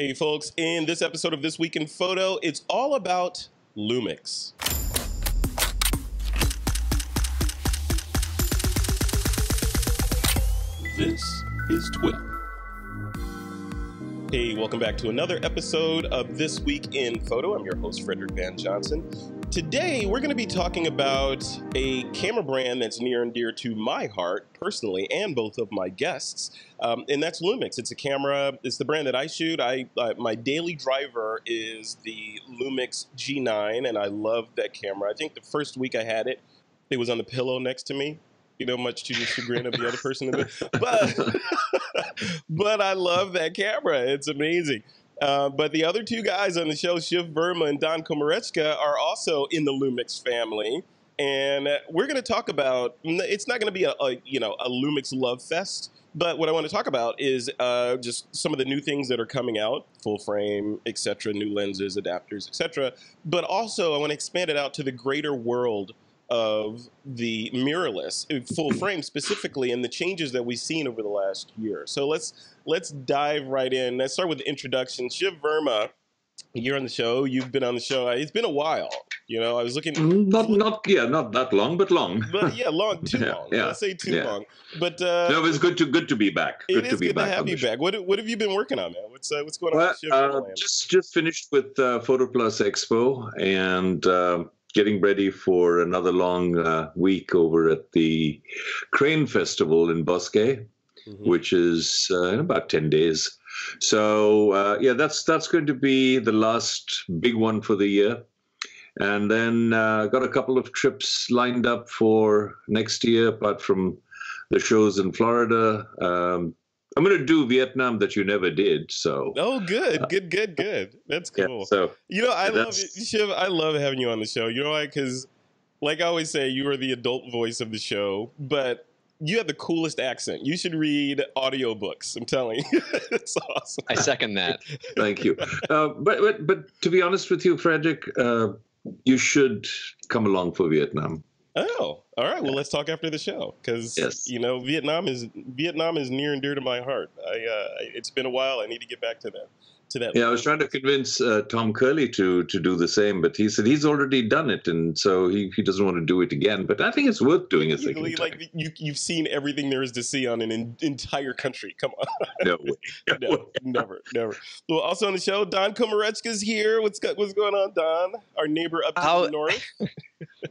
Hey, folks, in this episode of This Week in Photo, it's all about Lumix. This is TWIP. Hey, welcome back to another episode of This Week in Photo. I'm your host, Frederick Van Johnson. Today, we're going to be talking about a camera brand that's near and dear to my heart personally, and both of my guests, um, and that's Lumix. It's a camera. It's the brand that I shoot. I my daily driver is the Lumix G9, and I love that camera. I think the first week I had it, it was on the pillow next to me. You know, much to the chagrin of the other person but but I love that camera. It's amazing. Uh, but the other two guys on the show, Shiv Verma and Don Komarechka, are also in the Lumix family. And we're going to talk about. It's not going to be a, a, you know a Lumix love fest, but what I want to talk about is uh, just some of the new things that are coming out, full frame, etc., new lenses, adapters, etc. But also, I want to expand it out to the greater world of the mirrorless full frame specifically and the changes that we've seen over the last year. So let's let's dive right in. Let's start with the introduction. Shiv Verma, you're on the show. You've been on the show. It's been a while. You know, I was looking. Not, not, yeah, not that long, but long. But yeah, long, too Yeah, long. yeah, Let's say too yeah. long. But uh, no, it's good to good to be back. it Good is to be good back. to have you show. back. What what have you been working on, man? What's uh, what's going on? Well, with Shiv uh, just just finished with uh, Photo Plus Expo and uh, getting ready for another long uh, week over at the Crane Festival in Bosque, Mhm. which is uh, in about ten days. So uh, yeah, that's that's going to be the last big one for the year. And then uh, got a couple of trips lined up for next year, apart from the shows in Florida. Um, I'm going to do Vietnam that you never did. So Oh, good, good, good, good. That's yeah, cool. so You know, I love. Shiv. I love having you on the show. You know why? Because, like I always say, you are the adult voice of the show, but you have the coolest accent. You should read audiobooks. I'm telling you, it's awesome. I second that. thank you. Uh, but, but but to be honest with you, Frederick, uh, you should come along for Vietnam. Oh, all right. Well, let's talk after the show because Yes. you know Vietnam is Vietnam is near and dear to my heart. I uh, it's been a while. I need to get back to that. To that. Yeah, I was trying to convince uh, Tom Curley to to do the same, but he said he's already done it, and so he, he doesn't want to do it again. But I think it's worth doing a You- second time. like you, you've seen everything there is to see on an en- entire country. Come on. No way. never, never, never. Well, also on the show, Don Komarechka's here. What's what's going on, Don? Our neighbor up to How- the north.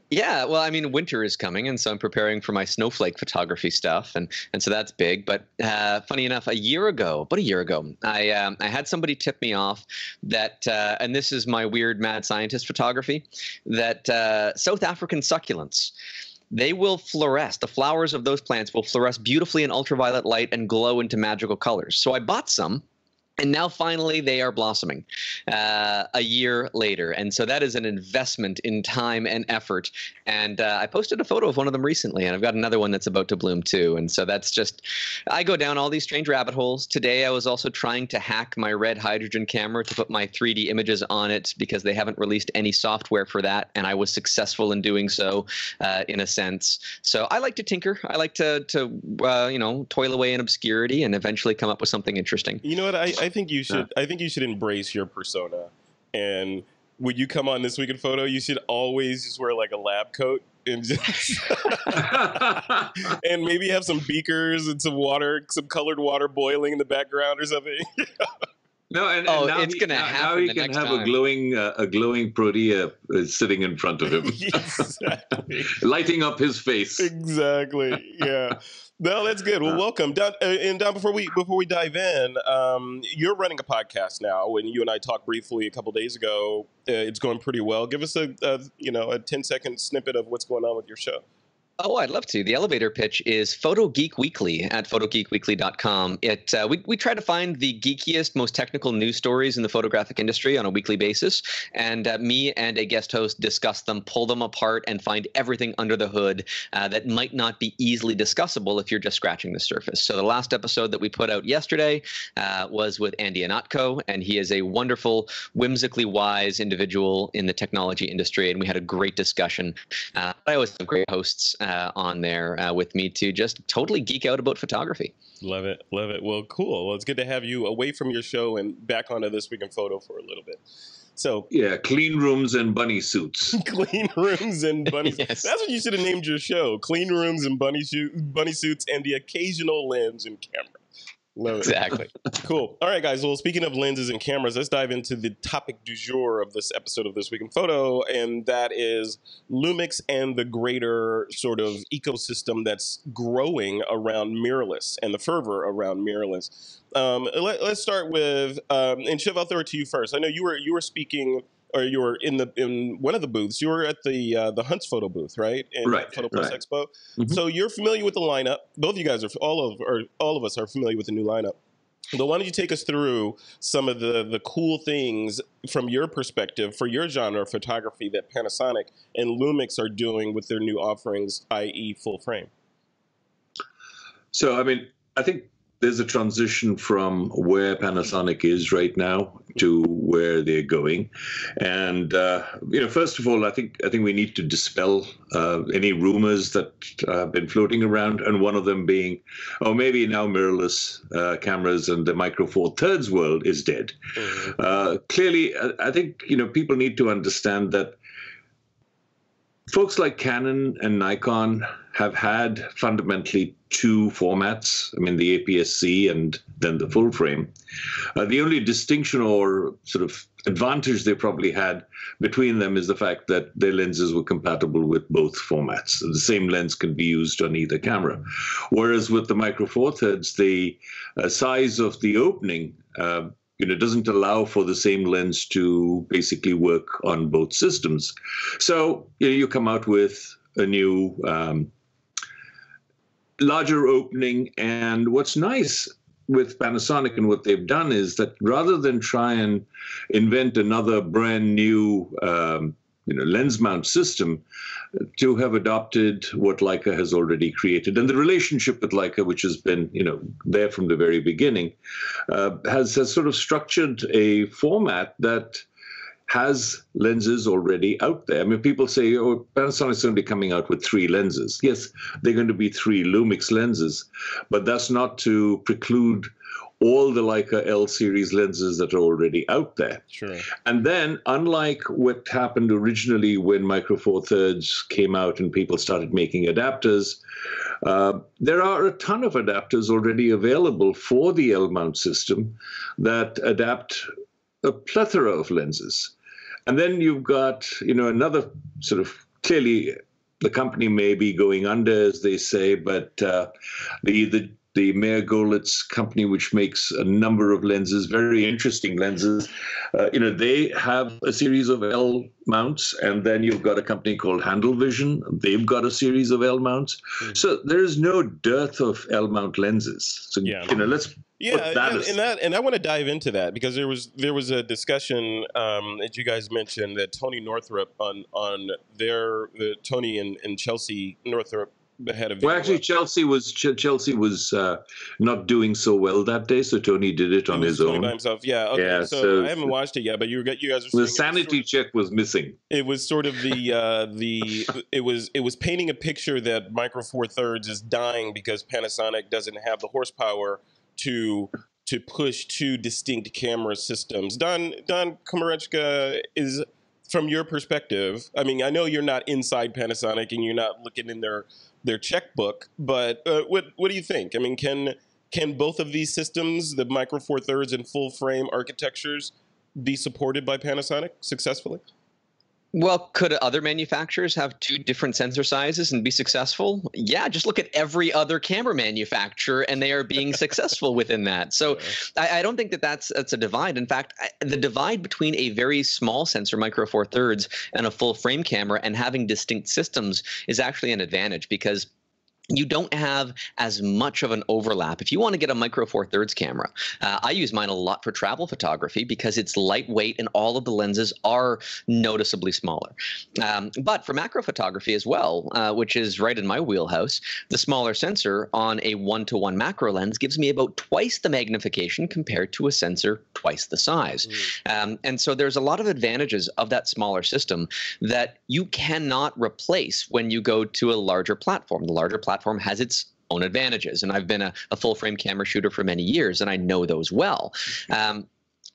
Yeah, well, I mean, winter is coming, and so I'm preparing for my snowflake photography stuff, and and so that's big. But uh, funny enough, a year ago, about a year ago, I um, I had somebody tip me off that, uh, and this is my weird mad scientist photography, that uh, South African succulents. They will fluoresce. The flowers of those plants will fluoresce beautifully in ultraviolet light and glow into magical colors. So I bought some, and now finally they are blossoming uh, a year later. And so that is an investment in time and effort. And uh, I posted a photo of one of them recently, and I've got another one that's about to bloom too. And so that's just, I go down all these strange rabbit holes. Today I was also trying to hack my RED Hydrogen camera to put my 3D images on it because they haven't released any software for that. And I was successful in doing so uh, in a sense. So I like to tinker. I like to, to uh, you know, toil away in obscurity and eventually come up with something interesting. You know what? I, I think you should. I think you should embrace your persona. And when you come on this week in photo, you should always just wear like a lab coat and just and maybe have some beakers and some water, some colored water boiling in the background or something. No, and, and Oh, now it's gonna now- happen Now he the can next have a glowing, uh, a glowing protea uh, sitting in front of him, lighting up his face. exactly. Yeah. No, that's good. Well, Uh, welcome, Don. Uh, and Don, before we before we dive in, um, you're running a podcast now. When you and I talked briefly a couple days ago, uh, it's going pretty well. Give us a, a you know a 10 second snippet of what's going on with your show. Oh, I'd love to. The elevator pitch is Photo Geek Weekly at photogeekweekly.com. It uh, we we try to find the geekiest, most technical news stories in the photographic industry on a weekly basis, and uh, me and a guest host discuss them, pull them apart, and find everything under the hood uh, that might not be easily discussable if you're just scratching the surface. So the last episode that we put out yesterday uh, was with Andy Ihnatko, and he is a wonderful, whimsically wise individual in the technology industry, and we had a great discussion. Uh, I always have great hosts. Uh, on there uh, with me to just totally geek out about photography. Love it, love it. Well, cool. Well, it's good to have you away from your show and back onto this week in photo for a little bit. So yeah, clean rooms and bunny suits. clean rooms and bunny. Yes. That's what you should have named your show: clean rooms and bunny shoot, bunny suits, and the occasional lens and camera. Love. Exactly. Cool. All right, guys. Well, speaking of lenses and cameras, let's dive into the topic du jour of this episode of This Week in Photo, and that is Lumix and the greater sort of ecosystem that's growing around mirrorless and the fervor around mirrorless. Um, let, us start with, um, and Shiv, I'll throw it to you first. I know you were you were speaking. Or you were in the in one of the booths. You were at the uh, the Hunts photo booth, right? In Right, Photo Plus right. Expo. Mhm. So you're familiar with the lineup. Both of you guys are all of or all of us are familiar with the new lineup. But why don't you take us through some of the the cool things from your perspective for your genre of photography that Panasonic and Lumix are doing with their new offerings, i.e., full frame. So, I mean, I think there's a transition from where Panasonic is right now to where they're going, and uh, you know, first of all, I think I think we need to dispel uh, any rumors that uh, have been floating around, and one of them being, oh, maybe now mirrorless uh, cameras and the Micro Four Thirds world is dead. Uh, clearly, I- I think you know people need to understand that folks like Canon and Nikon have had fundamentally two formats. I mean, the APS-C and then the full frame. Uh, the only distinction or sort of advantage they probably had between them is the fact that their lenses were compatible with both formats. The same lens can be used on either camera. Whereas with the Micro Four Thirds, the uh, size of the opening uh, you know, doesn't allow for the same lens to basically work on both systems. So you know, you come out with a new um, larger opening, and what's nice with Panasonic and what they've done is that rather than try and invent another brand new um, you know, lens mount system, to have adopted what Leica has already created, and the relationship with Leica, which has been you know there from the very beginning, uh, has has sort of structured a format that has lenses already out there. I mean, people say, oh, Panasonic's going to be coming out with three lenses. Yes, they're going to be three Lumix lenses, but that's not to preclude all the Leica L series lenses that are already out there. Sure. And then, unlike what happened originally when Micro Four Thirds came out and people started making adapters, uh, there are a ton of adapters already available for the L mount system that adapt a plethora of lenses. And then you've got, you know, another sort of clearly the company may be going under, as they say, but uh, the the the Meyer Görlitz company, which makes a number of lenses, very interesting lenses. Uh, you know, they have a series of L mounts, and then you've got a company called HandeVision. They've got a series of L mounts. Mhm. So there is no dearth of L mount lenses. So Yeah. you know, let's Yeah, that yeah, and that and I want to dive into that because there was there was a discussion um, that you guys mentioned that Tony Northrup on on their the Tony and, and Chelsea Northrup had a Well, actually, up. Chelsea was Ch- Chelsea was uh, not doing so well that day, so Tony did it on his own. by himself. Yeah, okay. Yeah, so, so- I haven't watched it yet, but you got you guys are The it was sanity sort check was missing. It was sort of the uh, the it was it was painting a picture that Micro Four Thirds is dying because Panasonic doesn't have the horsepower to to push two distinct camera systems. Don Don Komarechka is from your perspective. I mean, I know you're not inside Panasonic and you're not looking in their their checkbook, but uh, what what do you think? I mean, can can both of these systems, the Micro Four Thirds and full frame architectures, be supported by Panasonic successfully? Well, could other manufacturers have two different sensor sizes and be successful? Yeah, just look at every other camera manufacturer, and they are being successful within that. So I, I don't think that that's that's a divide. In fact, I, the divide between a very small sensor, micro four thirds, and a full frame camera, and having distinct systems is actually an advantage because you don't have as much of an overlap. If you want to get a micro four thirds camera, uh, I use mine a lot for travel photography because it's lightweight and all of the lenses are noticeably smaller. Um, but for macro photography as well, uh, which is right in my wheelhouse, the smaller sensor on a one to one macro lens gives me about twice the magnification compared to a sensor twice the size. Mm. Um, and so there's a lot of advantages of that smaller system that you cannot replace when you go to a larger platform. The larger platform platform has its own advantages. And I've been a, a full frame camera shooter for many years, and I know those well. Um,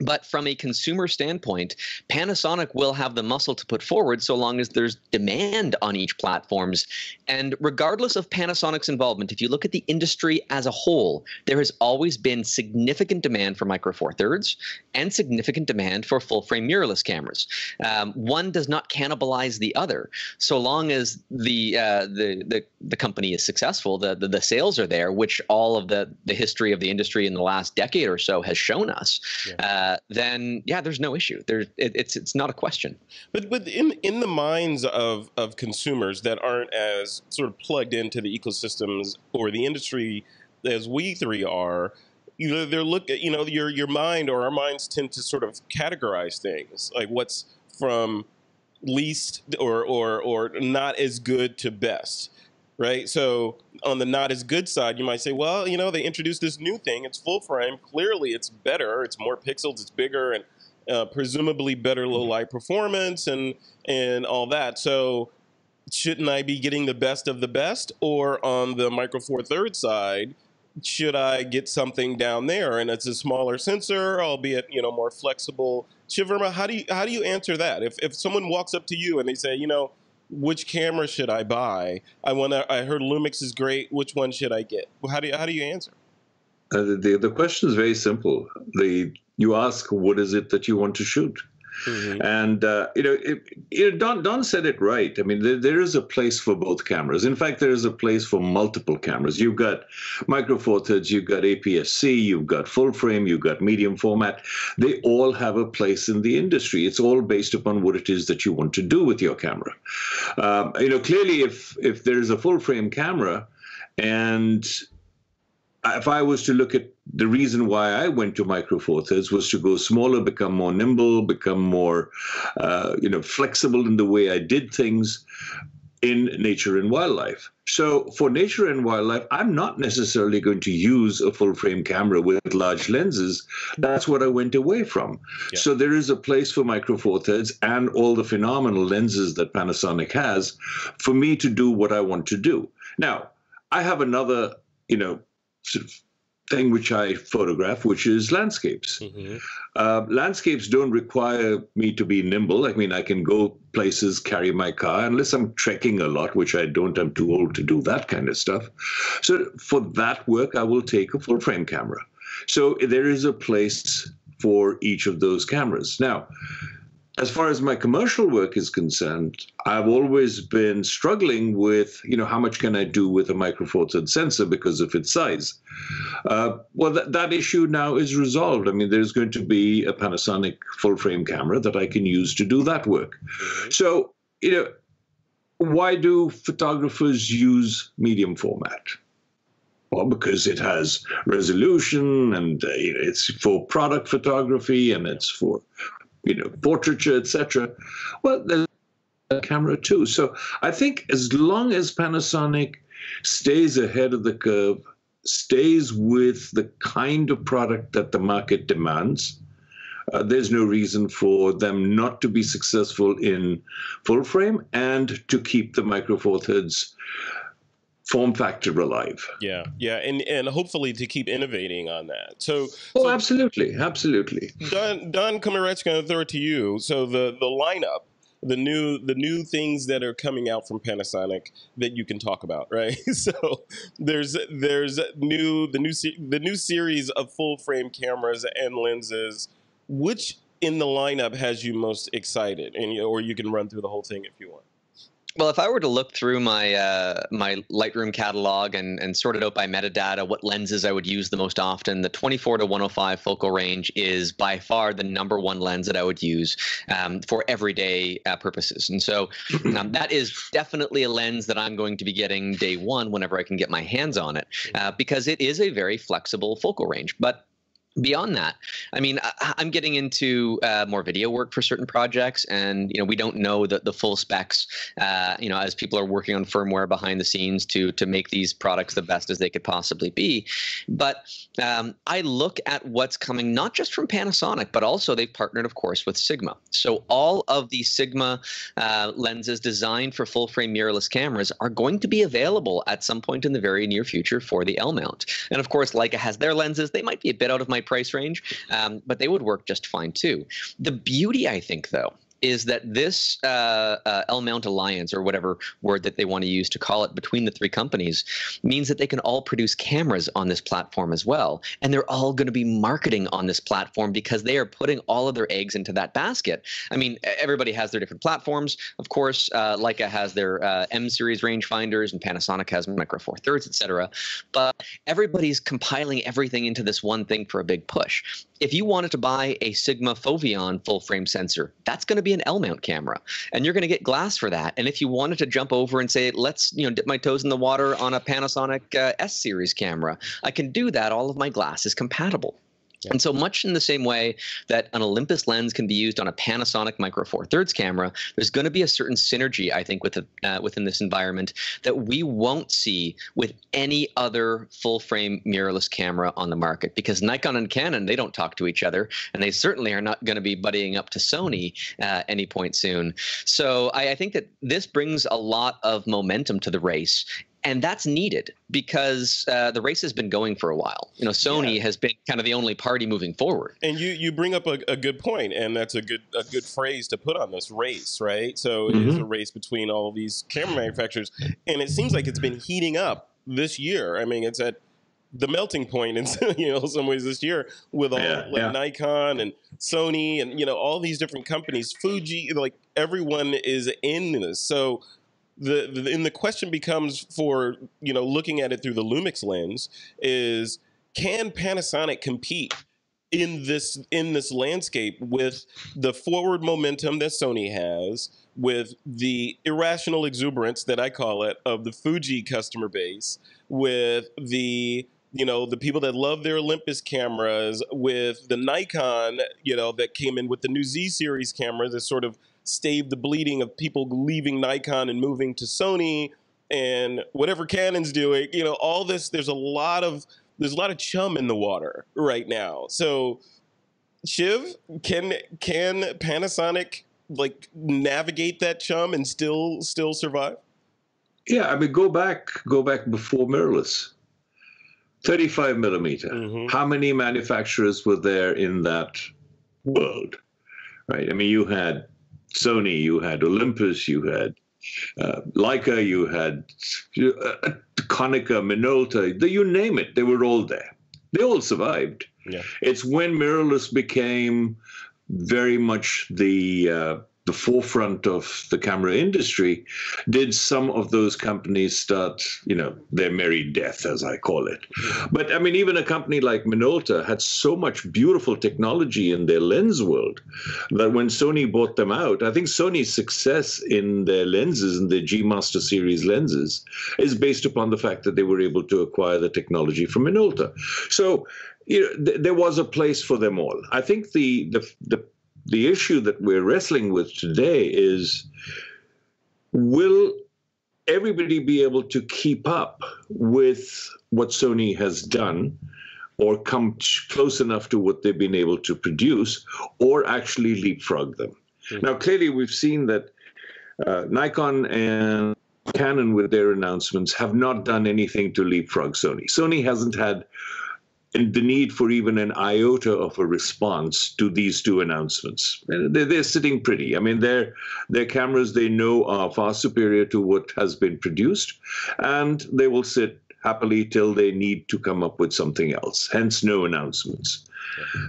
but from a consumer standpoint, Panasonic will have the muscle to put forward so long as there's demand on each platforms. And regardless of Panasonic's involvement, if you look at the industry as a whole, there has always been significant demand for Micro Four Thirds and significant demand for full frame mirrorless cameras. Um, one does not cannibalize the other. So long as the uh, the, the the company is successful, the, the, the sales are there, which all of the the history of the industry in the last decade or so has shown us. Yeah. Uh, uh, then yeah, there's no issue. There, it, it's it's not a question. But but in in the minds of of consumers that aren't as sort of plugged into the ecosystems or the industry as we three are, you know, they're look at you know your your mind or our minds tend to sort of categorize things like what's from least or or or not as good to best right? So on the not as good side, you might say, well, you know, they introduced this new thing. It's full frame. Clearly, it's better. It's more pixels. It's bigger, and uh, presumably better low light performance and and all that. So shouldn't I be getting the best of the best? Or on the Micro Four Thirds side, should I get something down there? And it's a smaller sensor, albeit you know more flexible. Shiv Verma, how do you how do you answer that? If if someone walks up to you and they say, you know, which camera should I buy? I want to. I heard Lumix is great. Which one should I get? How do you, how do you answer? Uh, the the question is very simple. The you ask what is it that you want to shoot, Mm-hmm. And uh, you know, it, it, Don Don said it right. I mean, there, there is a place for both cameras. In fact, there is a place for multiple cameras. You've got micro four thirds, you've got APS-C, you've got full frame, you've got medium format. They all have a place in the industry. It's all based upon what it is that you want to do with your camera. Um, you know, clearly, if if there is a full frame camera and if I was to look at the reason why I went to Micro Four Thirds was to go smaller, become more nimble, become more, uh, you know, flexible in the way I did things in nature and wildlife. So for nature and wildlife, I'm not necessarily going to use a full frame camera with large lenses. That's what I went away from. Yeah. So there is a place for Micro Four Thirds and all the phenomenal lenses that Panasonic has for me to do what I want to do. Now, I have another, you know, sort of thing which I photograph, which is landscapes. Mm-hmm. Uh, landscapes don't require me to be nimble. I mean, I can go places, carry my car, unless I'm trekking a lot, which I don't. I'm too old to do that kind of stuff. So for that work, I will take a full frame camera. So there is a place for each of those cameras. Now, as far as my commercial work is concerned, I've always been struggling with, you know, how much can I do with a micro four third sensor because of its size. Uh, well, that, that issue now is resolved. I mean, there's going to be a Panasonic full frame camera that I can use to do that work. So, you know, why do photographers use medium format? Well, because it has resolution and uh, it's for product photography and it's for you know, portraiture, etc. Well, there's a camera too. So I think as long as Panasonic stays ahead of the curve, stays with the kind of product that the market demands, uh, there's no reason for them not to be successful in full frame and to keep the Micro Four Thirds form factor alive. Yeah, yeah, and and hopefully to keep innovating on that. So, oh, so absolutely, absolutely. Don Don Komarechka, going to throw it to you. So the the lineup, the new the new things that are coming out from Panasonic that you can talk about, right? so there's there's new the new the new series of full frame cameras and lenses. Which in the lineup has you most excited, and or you can run through the whole thing if you want. Well, if I were to look through my uh, my Lightroom catalog and, and sort it out by metadata, what lenses I would use the most often, the 24 to 105 focal range is by far the number one lens that I would use um, for everyday uh, purposes. And so um, that is definitely a lens that I'm going to be getting day one whenever I can get my hands on it, uh, because it is a very flexible focal range. But beyond that i mean I, am getting into uh, more video work for certain projects and you know we don't know the, the full specs uh, you know as people are working on firmware behind the scenes to to make these products the best as they could possibly be. But um, i look at what's coming not just from panasonic but also they've partnered of course with sigma. So all of the sigma uh, lenses designed for full frame mirrorless cameras are going to be available at some point in the very near future for the l mount. And of course leica has their lenses. They might be a bit out of my price range, um, but they would work just fine too. The beauty, I think, though, is that this uh, uh, L Mount Alliance, or whatever word that they want to use to call it between the three companies, means that they can all produce cameras on this platform as well. And they're all going to be marketing on this platform because they are putting all of their eggs into that basket. I mean, everybody has their different platforms. Of course, uh, Leica has their uh, M series rangefinders, and Panasonic has Micro Four Thirds, etc. But everybody's compiling everything into this one thing for a big push if you wanted to buy a Sigma Foveon full frame sensor, that's going to be an L mount camera, and you're going to get glass for that. And if you wanted to jump over and say, let's you know dip my toes in the water on a Panasonic uh, S series camera, I can do that. All of my glass is compatible. And so much in the same way that an Olympus lens can be used on a Panasonic Micro Four Thirds camera, there's going to be a certain synergy, I think, with the, uh, within this environment that we won't see with any other full frame mirrorless camera on the market because Nikon and Canon they don't talk to each other, and they certainly are not going to be buddying up to Sony uh, any point soon. So I, I think that this brings a lot of momentum to the race, and that's needed because uh, the race has been going for a while. You know, Sony yeah. has been kind of the only party moving forward. And you you bring up a, a, good point, and that's a good a good phrase to put on this race, right? So mm-hmm. it is mm-hmm. a race between all of these camera manufacturers, and it seems like it's been heating up this year. I mean, it's at the melting point in you know some ways this year with all yeah, like yeah. Nikon and Sony and you know all these different companies, Fuji, like everyone is in this. So the, the and the question becomes for you know looking at it through the Lumix lens is can Panasonic compete in this in this landscape with the forward momentum that Sony has, with the irrational exuberance that I call it of the Fuji customer base, with the you know the people that love their Olympus cameras, with the Nikon you know that came in with the new Z series cameras that sort of stave the bleeding of people leaving Nikon and moving to Sony and whatever Canon's doing. You know, all this. There's a lot of there's a lot of chum in the water right now. So, Shiv, can can Panasonic like navigate that chum and still still survive? Yeah, I mean, go back go back before mirrorless. 35 millimeter. Mm-hmm. How many manufacturers were there in that world? Right. I mean, you had Sony, you had Olympus, you had uh, Leica, you had uh, Konica, Minolta, the, you name it, they were all there. They all survived. Yeah. It's when mirrorless became very much the uh, the forefront of the camera industry, did some of those companies start, you know, their merry death, as I call it. But I mean, even a company like Minolta had so much beautiful technology in their lens world that when Sony bought them out, I think Sony's success in their lenses and their G Master series lenses is based upon the fact that they were able to acquire the technology from Minolta. So, you know, th- there was a place for them all. I think the the the the issue that we're wrestling with today is will everybody be able to keep up with what Sony has done or come close enough to what they've been able to produce or actually leapfrog them? Mm-hmm. Now, clearly, we've seen that uh, Nikon and Canon, with their announcements, have not done anything to leapfrog Sony. Sony hasn't had and the need for even an iota of a response to these two announcements. They're, they're, sitting pretty. I mean, their their cameras they know are far superior to what has been produced, and they will sit happily till they need to come up with something else. Hence, no announcements.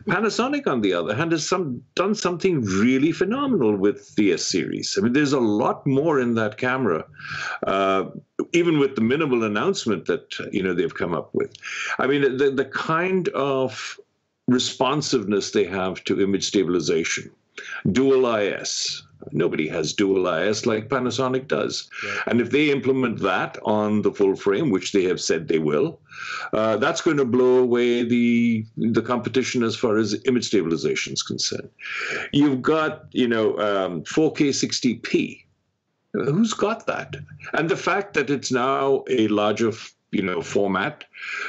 Panasonic, on the other hand, has some done something really phenomenal with the S series. I mean, there's a lot more in that camera, uh, even with the minimal announcement that you know they've come up with. I mean, the the kind of responsiveness they have to image stabilization, dual IS. Nobody has dual IS like Panasonic does. Right. And if they implement that on the full frame, which they have said they will, uh, that's going to blow away the the competition as far as image stabilization is concerned. You've got, you know, um, 4K 60p. Who's got that? And the fact that it's now a larger you know format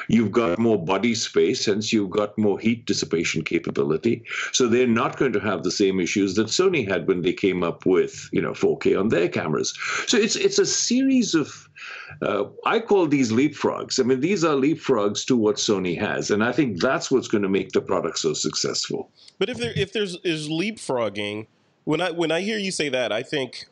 you've got more body space hence you've got more heat dissipation capability so they're not going to have the same issues that sony had when they came up with you know 4k on their cameras so it's it's a series of uh, I call these leapfrogs. I mean, these are leapfrogs to what Sony has, and I think that's what's going to make the product so successful. But if there if there's is leapfrogging, when I when I hear you say that, I think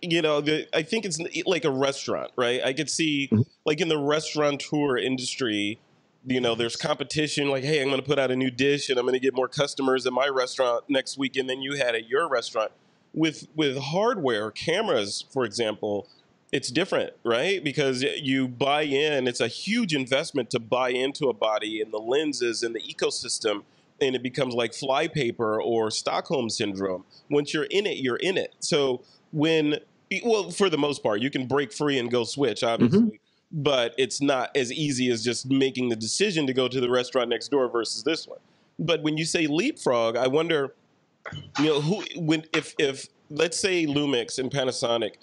you know, the, I think it's like a restaurant, right? I could see, mm-hmm. like in the restaurateur industry, you know, there's competition. Like, hey, I'm going to put out a new dish, and I'm going to get more customers at my restaurant next week, and then you had at your restaurant. With with hardware, cameras, for example, it's different, right? Because you buy in. It's a huge investment to buy into a body and the lenses and the ecosystem and it becomes like flypaper or Stockholm syndrome. Once you're in it, you're in it. So when well for the most part you can break free and go switch obviously mm-hmm. but it's not as easy as just making the decision to go to the restaurant next door versus this one but when you say leapfrog i wonder you know who when if if let's say lumix and panasonic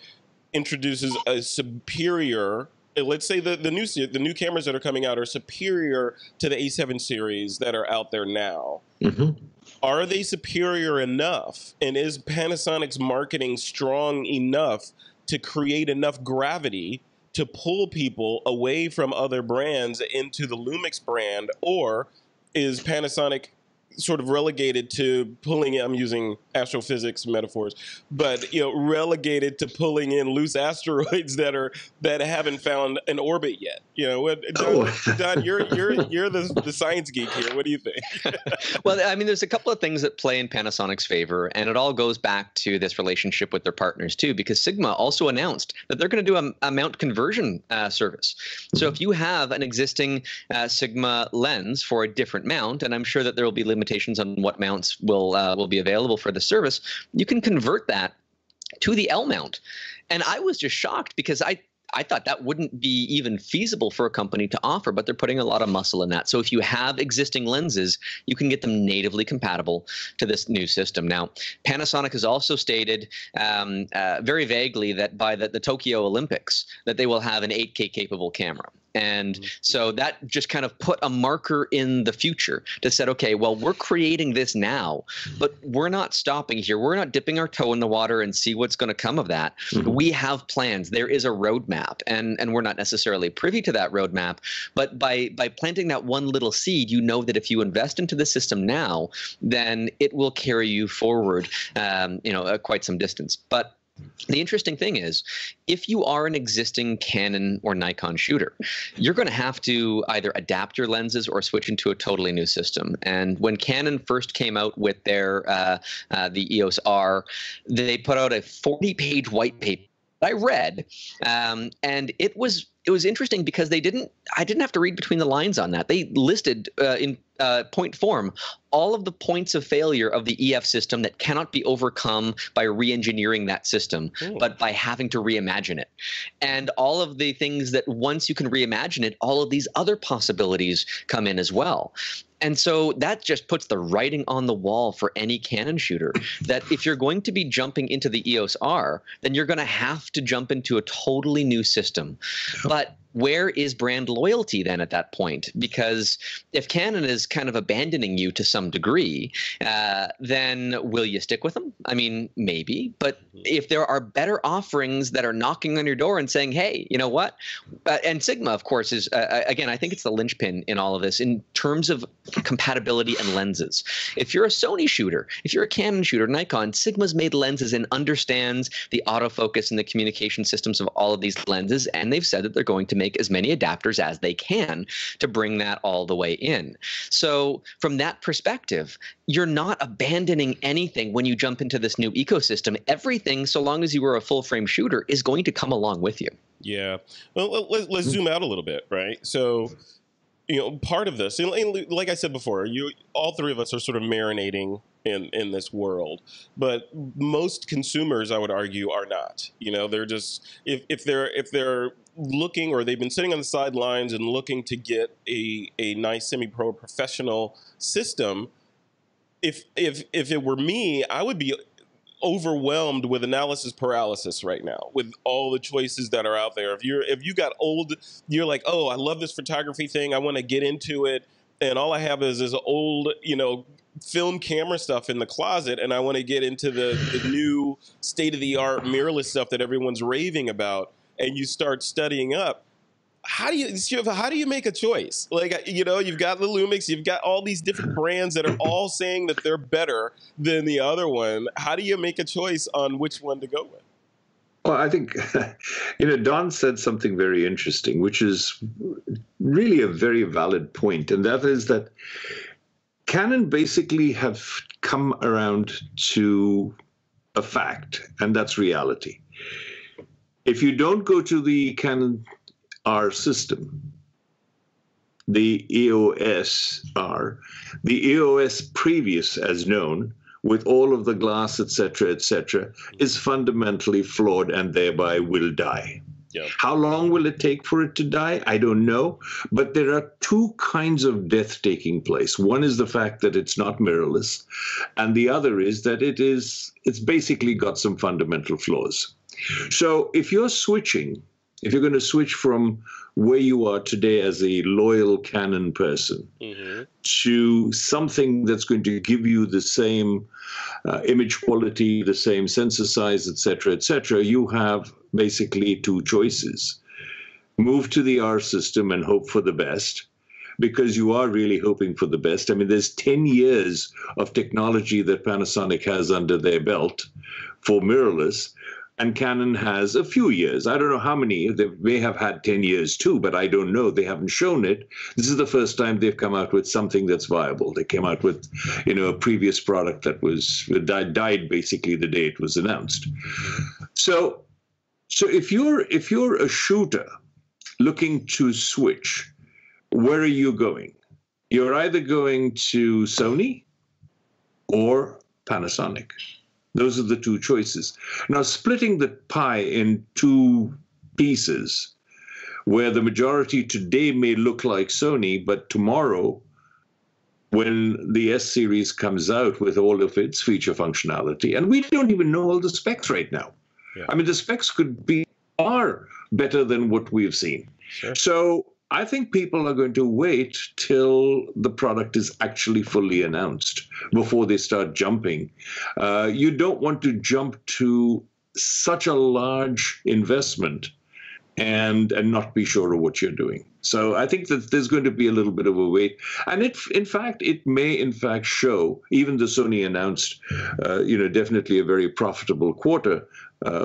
introduces a superior let's say the, the new the new cameras that are coming out are superior to the A7 series that are out there now. Mm-hmm are they superior enough? And is Panasonic's marketing strong enough to create enough gravity to pull people away from other brands into the Lumix brand? Or is Panasonic sort of relegated to pulling I'm using astrophysics metaphors, but you know, relegated to pulling in loose asteroids that are that haven't found an orbit yet. You know, Don, oh. Don you're you're you're the, the science geek here. What do you think? well, I mean, there's a couple of things that play in Panasonic's favor, and it all goes back to this relationship with their partners too, because Sigma also announced that they're going to do a, a, mount conversion uh, service. So if you have an existing uh, Sigma lens for a different mount, and I'm sure that there will be limitations on what mounts will uh, will be available for the service, you can convert that to the L mount. And I was just shocked because I I thought that wouldn't be even feasible for a company to offer, but they're putting a lot of muscle in that. So if you have existing lenses, you can get them natively compatible to this new system. Now, Panasonic has also stated um, uh, very vaguely that by the, the Tokyo Olympics that they will have an 8K capable camera. And mm-hmm. so that just kind of put a marker in the future to said, okay, well, we're creating this now, but we're not stopping here. We're not dipping our toe in the water and see what's going to come of that. Mm-hmm. We have plans. There is a roadmap, and and we're not necessarily privy to that roadmap. But by by planting that one little seed, you know that if you invest into the system now, then it will carry you forward, um, you know, uh, quite some distance. But the interesting thing is, if you are an existing Canon or Nikon shooter, you're going to have to either adapt your lenses or switch into a totally new system. And when Canon first came out with their uh, uh, the EOS R, they put out a 40-page white paper I read, um, and it was it was interesting because they didn't I didn't have to read between the lines on that. They listed uh, in uh, point form all of the points of failure of the EF system that cannot be overcome by re-engineering that system, Ooh. but by having to reimagine it. And all of the things that once you can reimagine it, all of these other possibilities come in as well. And so that just puts the writing on the wall for any Canon shooter that if you're going to be jumping into the EOS R, then you're going to have to jump into a totally new system. But where is brand loyalty then at that point? Because if Canon is kind of abandoning you to some degree, uh, then will you stick with them? I mean, maybe. But mm-hmm. if there are better offerings that are knocking on your door and saying, hey, you know what? Uh, and Sigma, of course, is, uh, uh again, I think it's the linchpin in all of this in terms of compatibility and lenses. If you're a Sony shooter, if you're a Canon shooter, Nikon, Sigma's made lenses and understands the autofocus and the communication systems of all of these lenses, and they've said that they're going to make as many adapters as they can to bring that all the way in. So, from that perspective, you're not abandoning anything when you jump into this new ecosystem. Everything, so long as you are a full frame shooter, is going to come along with you. Yeah. Well, let's, zoom out a little bit, right? So, you know, part of this, and like I said before, you all three of us are sort of marinating in in this world, but most consumers, I would argue, are not. You know, they're just if if they're if they're looking or they've been sitting on the sidelines and looking to get a a nice semi-pro professional system. If if if it were me, I would be overwhelmed with analysis paralysis right now with all the choices that are out there. If you're if you got old, you're like, oh, I love this photography thing. I want to get into it, and all I have is this old, you know, film camera stuff in the closet, and I want to get into the, the new state of the art mirrorless stuff that everyone's raving about. And you start studying up how do you how do you make a choice? Like you know, you've got the Lumix, you've got all these different brands that are all saying that they're better than the other one. How do you make a choice on which one to go with? Well, I think you know Don said something very interesting, which is really a very valid point, and that is that Canon basically have come around to a fact, and that's reality. If you don't go to the Canon R system. The EOS R, the EOS previous as known, with all of the glass, etc., etc., is fundamentally flawed and thereby will die. Yeah. How long will it take for it to die? I don't know. But there are two kinds of death taking place. One is the fact that it's not mirrorless, and the other is that it is it's basically got some fundamental flaws. So if you're switching if you're going to switch from where you are today as a loyal Canon person mm-hmm. to something that's going to give you the same uh, image quality, the same sensor size, etc., etc., you have basically two choices: move to the R system and hope for the best. Because you are really hoping for the best. I mean, there's 10 years of technology that Panasonic has under their belt for mirrorless and Canon has a few years. I don't know how many. They may have had 10 years too, but I don't know. They haven't shown it. This is the first time they've come out with something that's viable. They came out with, you know, a previous product that was died, died basically the day it was announced. So, so if you're if you're a shooter looking to switch, where are you going? You're either going to Sony or Panasonic. Those are the two choices. Now, splitting the pie in two pieces, where the majority today may look like Sony, but tomorrow, when the S series comes out with all of its feature functionality, and we don't even know all the specs right now. Yeah. I mean, the specs could be far better than what we've seen. Sure. So I think people are going to wait till the product is actually fully announced before they start jumping. Uh, you don't want to jump to such a large investment and and not be sure of what you're doing. So I think that there's going to be a little bit of a wait, and it in fact it may in fact show even the Sony announced, uh, you know, definitely a very profitable quarter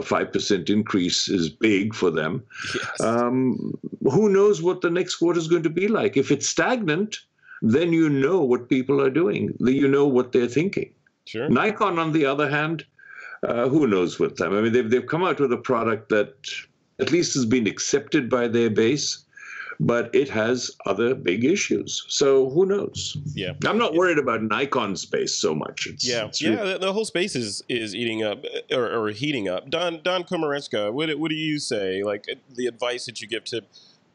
five percent increase is big for them. Yes. Um, who knows what the next quarter is going to be like? If it's stagnant, then you know what people are doing. You know what they're thinking. Sure. Nikon, on the other hand, uh, who knows with them? I mean, they've they've come out with a product that at least has been accepted by their base but it has other big issues. So who knows? Yeah, I'm not worried about Nikon space so much. It's, yeah, it's yeah, the, the, whole space is is eating up eh, or, or heating up. Don Don Komarechka, what what do you say? Like eh, the advice that you give to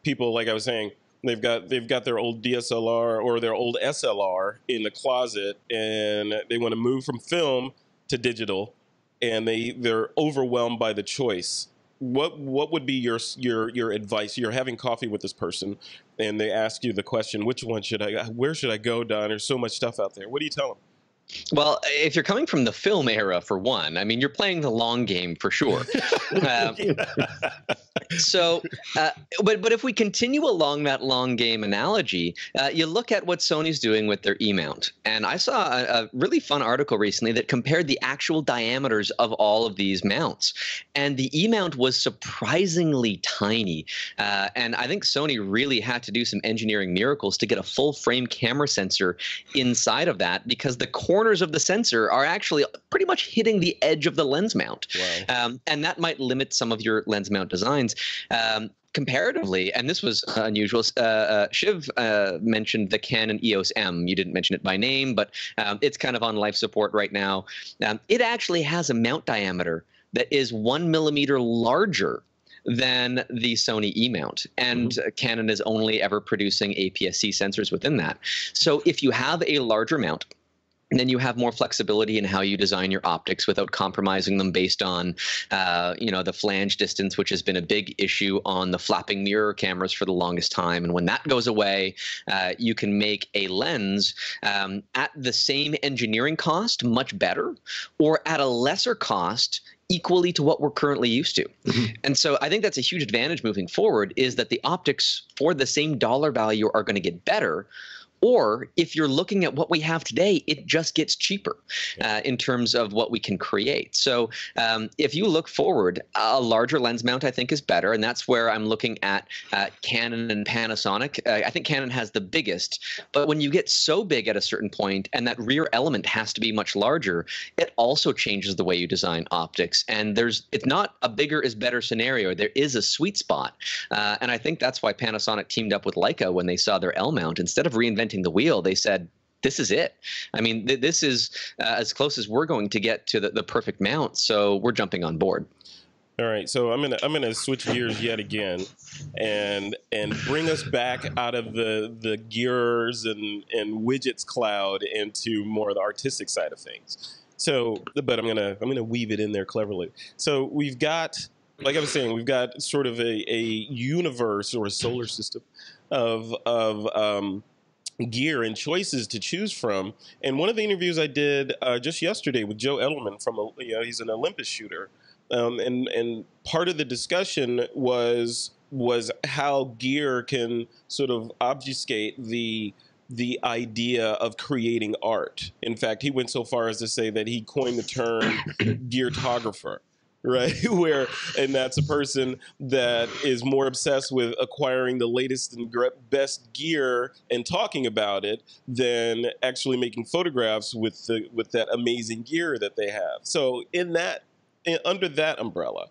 people, like I was saying. They've got they've got their old DSLR or their old SLR in the closet, and they want to move from film to digital, and they they're overwhelmed by the choice what what would be your your your advice? You're having coffee with this person, and they ask you the question, "Which one should I? Where should I go, Don? There's so much stuff out there. What do you tell them?" Well, if you're coming from the film era, for one, I mean, you're playing the long game for sure. um, so, uh, but but if we continue along that long game analogy, uh, you look at what Sony's doing with their E mount, and I saw a, a, really fun article recently that compared the actual diameters of all of these mounts, and the E mount was surprisingly tiny, uh, and I think Sony really had to do some engineering miracles to get a full frame camera sensor inside of that because the corners of the sensor are actually pretty much hitting the edge of the lens mount, wow. um, and that might limit some of your lens mount designs. Um, comparatively, and this was unusual. Uh, uh, Shiv uh, mentioned the Canon EOS M. You didn't mention it by name, but um, it's kind of on life support right now. Um, it actually has a mount diameter that is one millimeter larger than the Sony E mount. And mm-hmm. Canon is only ever producing APS-C sensors within that. So if you have a larger mount, and then you have more flexibility in how you design your optics without compromising them based on, uh, you know, the flange distance, which has been a big issue on the flapping mirror cameras for the longest time. And when that goes away, uh, you can make a lens um, at the same engineering cost much better, or at a lesser cost equally to what we're currently used to. Mm-hmm. And so I think that's a huge advantage moving forward is that the optics for the same dollar value are going to get better or if you're looking at what we have today, it just gets cheaper uh, in terms of what we can create. So um, if you look forward, a larger lens mount I think is better, and that's where I'm looking at uh, Canon and Panasonic. Uh, I think Canon has the biggest, but when you get so big at a certain point, and that rear element has to be much larger, it also changes the way you design optics. And there's it's not a bigger is better scenario. There is a sweet spot, uh, and I think that's why Panasonic teamed up with Leica when they saw their L mount instead of reinventing reinventing the wheel. They said, this is it. I mean, th- this is uh, as close as we're going to get to the, the perfect mount. So we're jumping on board. All right, so I'm gonna I'm gonna switch gears yet again, and and bring us back out of the the gears and and widgets cloud into more of the artistic side of things. So, but I'm gonna I'm gonna weave it in there cleverly. So we've got, like I was saying, we've got sort of a, a universe or a solar system of of um, gear and choices to choose from. And one of the interviews I did uh, just yesterday with Joe Edelman from, you know, he's an Olympus shooter, um, and and part of the discussion was was how gear can sort of obfuscate the the idea of creating art. In fact, he went so far as to say that he coined the term geartographer right? Where, and that's a person that is more obsessed with acquiring the latest and best gear and talking about it than actually making photographs with the with that amazing gear that they have. So, in that, in, under that umbrella,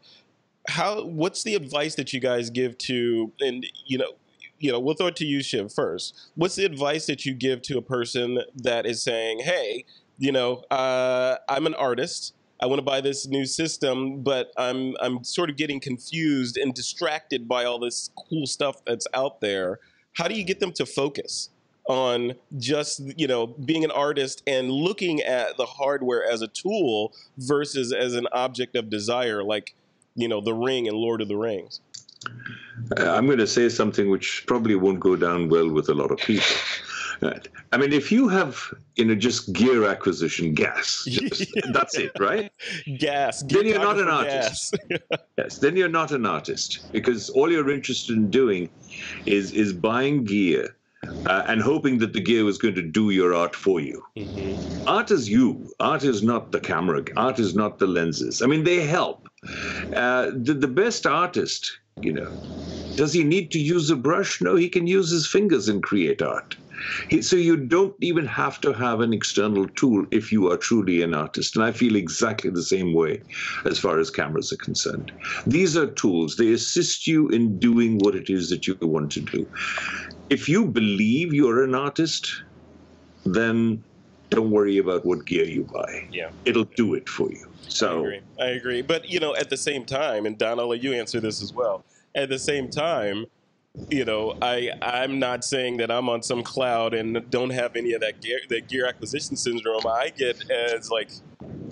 how what's the advice that you guys give to, and you know. You know, we'll throw it to you, Shiv, first. What's the advice that you give to a person that is saying, "Hey, you know, uh, I'm an artist. I want to buy this new system, but I'm I'm sort of getting confused and distracted by all this cool stuff that's out there. How do you get them to focus on just you know being an artist and looking at the hardware as a tool versus as an object of desire, like you know the Ring and Lord of the Rings? Uh, I'm going to say something which probably won't go down well with a lot of people. Right. I mean, if you have, you know, just gear acquisition, gas, just, that's it, right? Gas. Then you're not an artist. yes, then you're not an artist because all you're interested in doing is is buying gear uh, and hoping that the gear is going to do your art for you. Mm-hmm. Art is you. Art is not the camera. Art is not the lenses. I mean, they help. Uh, the, the best artist, you know, does he need to use a brush? No, he can use his fingers and create art. So you don't even have to have an external tool if you are truly an artist. And I feel exactly the same way as far as cameras are concerned. These are tools, they assist you in doing what it is that you want to do. If you believe you're an artist, then don't worry about what gear you buy. Yeah. It'll do it for you. So I agree. I agree. But you know, at the same time, and Don, I'll let you answer this as well. At the same time, you know, I I'm not saying that I'm on some cloud and don't have any of that gear that gear acquisition syndrome. I get as like,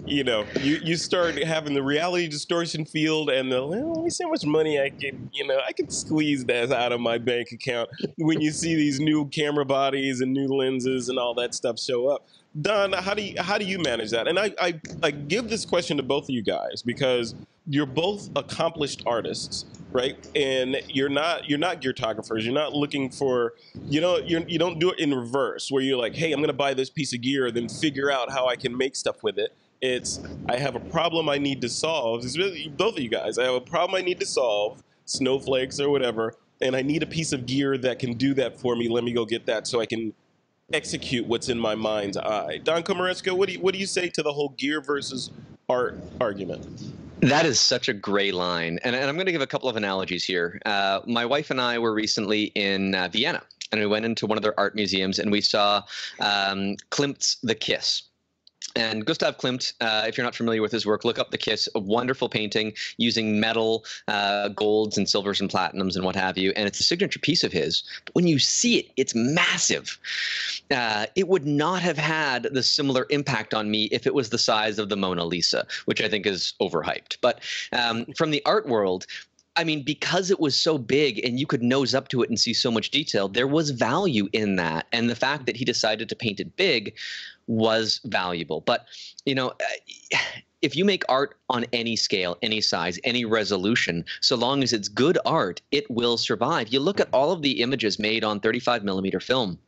you know, you, you start having the reality distortion field and the well, let me see how much money I can, you know, I can squeeze that out of my bank account when you see these new camera bodies and new lenses and all that stuff show up. Don, how do you how do you manage that? And I, I I give this question to both of you guys because you're both accomplished artists, right? And you're not you're not geartographers. You're not looking for you know you're, you don't do it in reverse where you're like, hey, I'm to buy this piece of gear, then figure out how I can make stuff with it. It's I have a problem I need to solve. It's really both of you guys. I have a problem I need to solve, snowflakes or whatever, and I need a piece of gear that can do that for me. Let me go get that so I can execute what's in my mind's eye. Don Komarechka, what do you, what do you say to the whole gear versus art argument? That is such a gray line. And, and I'm going to give a couple of analogies here. Uh, my wife and I were recently in uh, Vienna, and we went into one of their art museums and we saw um, Klimt's The Kiss. And Gustav Klimt, uh, if you're not familiar with his work, look up The Kiss, a wonderful painting using metal, uh, golds and silvers and platinums and what have you. And it's a signature piece of his. But when you see it, it's massive. Uh, it would not have had the similar impact on me if it was the size of the Mona Lisa, which I think is overhyped. But um, from the art world, I mean, because it was so big and you could nose up to it and see so much detail, there was value in that. And the fact that he decided to paint it big was valuable. But, you know, uh, if you make art on any scale, any size, any resolution, so long as it's good art, it will survive. You look at all of the images made on 35 millimeter film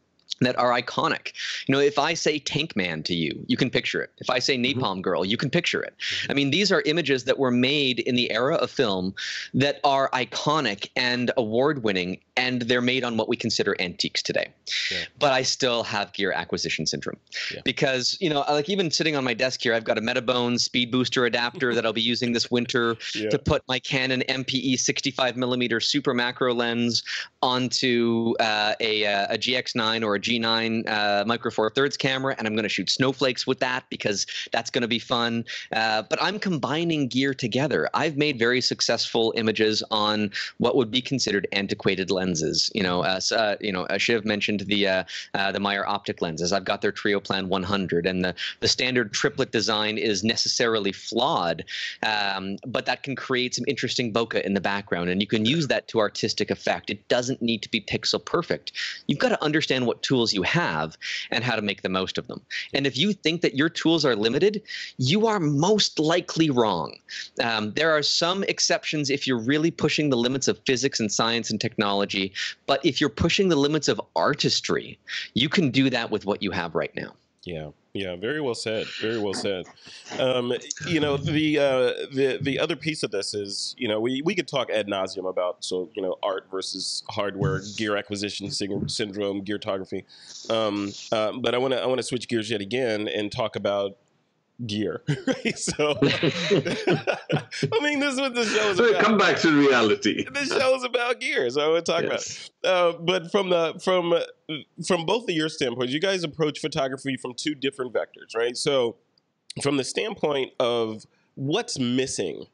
that are iconic. You know, if I say Tank Man to you, you can picture it. If I say mm-hmm. Napalm Girl, you can picture it. I mean, these are images that were made in the era of film that are iconic and award winning, and they're made on what we consider antiques today. Yeah. But I still have gear acquisition syndrome yeah. because, you know, like even sitting on my desk here, I've got a Metabones speed booster adapter that I'll be using this winter yeah. to put my Canon MPE 65 millimeter super macro lens onto uh, a, uh, a GX9 or a G9 uh, Micro Four Thirds camera, and I'm going to shoot snowflakes with that because that's going to be fun. Uh, but I'm combining gear together. I've made very successful images on what would be considered antiquated lenses. You know, uh, uh you know, uh, Shiv mentioned the uh, the Meyer Optik lenses. I've got their Trioplan 100, and the the standard triplet design is necessarily flawed, um, but that can create some interesting bokeh in the background, and you can use that to artistic effect. It doesn't need to be pixel perfect. You've got to understand what tools you have and how to make the most of them. And if you think that your tools are limited, you are most likely wrong. Um, there are some exceptions if you're really pushing the limits of physics and science and technology, but if you're pushing the limits of artistry, you can do that with what you have right now. Yeah, yeah, very well said. Very well said. Um, you know, the uh, the the other piece of this is, you know, we, we could talk ad nauseum about so you know art versus hardware, gear acquisition syndrome, geartography. Um, uh, but I want to I want to switch gears yet again and talk about gear. Right? So, I mean, this is what the show is so about. Come back to reality. The show is about gear, so to talk yes. about. Uh, but from the from from both of your standpoints, you guys approach photography from two different vectors, right? So, from the standpoint of what's missing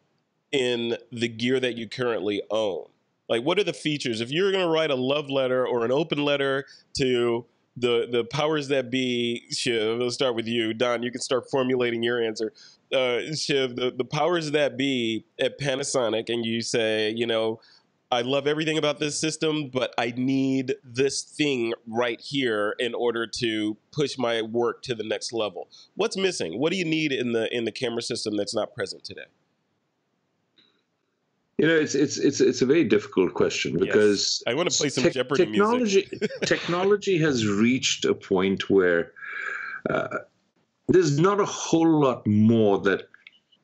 in the gear that you currently own, like what are the features? If you're going to write a love letter or an open letter to the the powers that be, Shiv, let's start with you. Don, you can start formulating your answer. Uh, Shiv, the, the powers that be at Panasonic, and you say, you know, I love everything about this system, but I need this thing right here in order to push my work to the next level. What's missing? What do you need in the in the camera system that's not present today? You know, it's it's it's it's a very difficult question because yes. I want to play some te- Jeopardy technology, technology has reached a point where uh, there's not a whole lot more that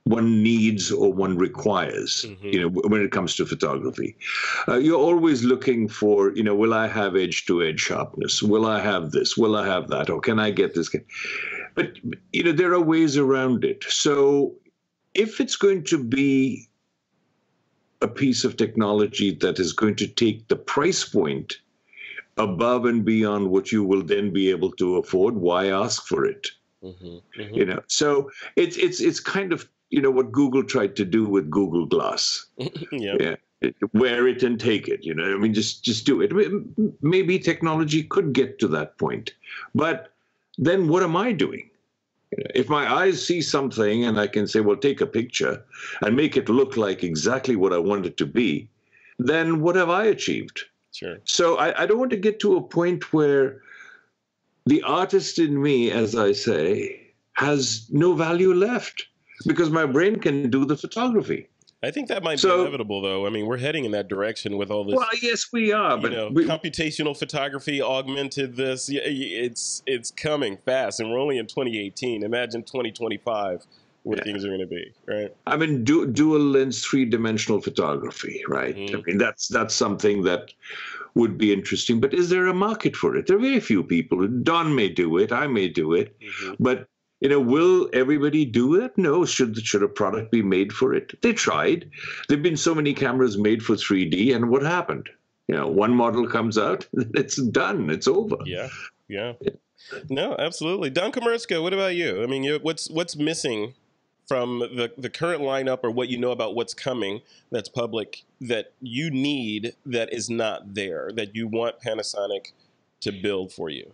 one needs or one requires mm-hmm. you know when it comes to photography. Uh, you're always looking for you know will i have edge to edge sharpness? Will i have this? Will i have that? Or can i get this? But you know there are ways around it. So if it's going to be a piece of technology that is going to take the price point above and beyond what you will then be able to afford. Why ask for it? Mm-hmm, mm-hmm. you know so it's it's it's kind of you know what google tried to do with google glass. Yep. yeah. Wear it and take it you know i mean just just do it. Maybe technology could get to that point but then what am i doing if my eyes see something and I can say, well, take a picture and make it look like exactly what I want it to be, then what have I achieved? Sure. So I, I don't want to get to a point where the artist in me, as I say, has no value left because my brain can do the photography. I think that might So- be inevitable, though. I mean, we're heading in that direction with all this. Well, yes, we are, you but know, we, computational photography, augmented this. It's it's coming fast, and we're only in 2018. Imagine 2025, where Yeah. things are going to be, right? I mean, du- dual lens, three dimensional photography, right? I Mhm. mean, that's that's something that would be interesting. But is there a market for it? There are very few people. Don may do it. I may do it. Mhm. But you know, will everybody do it? No. Should should a product be made for it? They tried. There've been so many cameras made for 3D, and what happened? You know, one model comes out, it's done. It's over. Yeah, yeah. No, absolutely. Don Komarechka, what about you? I mean, you, what's what's missing from the the current lineup, or what you know about what's coming that's public that you need that is not there that you want Panasonic to build for you?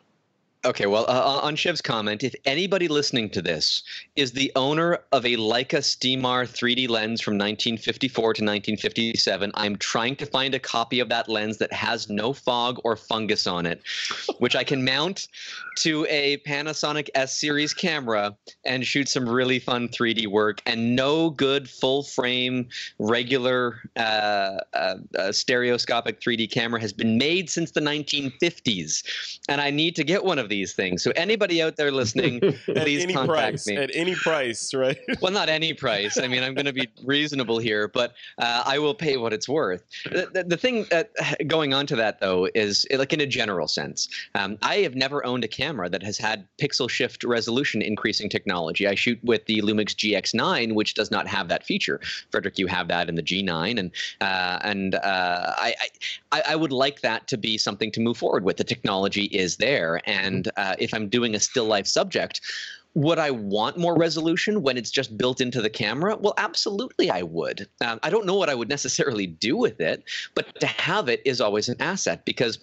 Okay, well, uh, on Shiv's comment, if anybody listening to this is the owner of a Leica Stemar 3D lens from 1954 to 1957, I'm trying to find a copy of that lens that has no fog or fungus on it, which I can mount to a Panasonic S series camera and shoot some really fun 3D work. And no good full frame, regular uh, uh, uh, stereoscopic 3D camera has been made since the 1950s and I need to get one of these things. So anybody out there listening, At please any contact price, me. at any price, right? well, not any price. I mean, I'm going to be reasonable here, but uh, I will pay what it's worth. The, the, the thing uh, going on to that, though, is like in a general sense, um, I have never owned a camera that has had pixel shift resolution increasing technology. I shoot with the Lumix GX9, which does not have that feature. Frederick, you have that in the G9, and uh, and uh, I, I I would like that to be something to move forward with. The technology is there, and uh, if I'm doing a still life subject, would I want more resolution when it's just built into the camera? Well, absolutely, I would. Um, I don't know what I would necessarily do with it, but to have it is always an asset because.